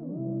Ooh.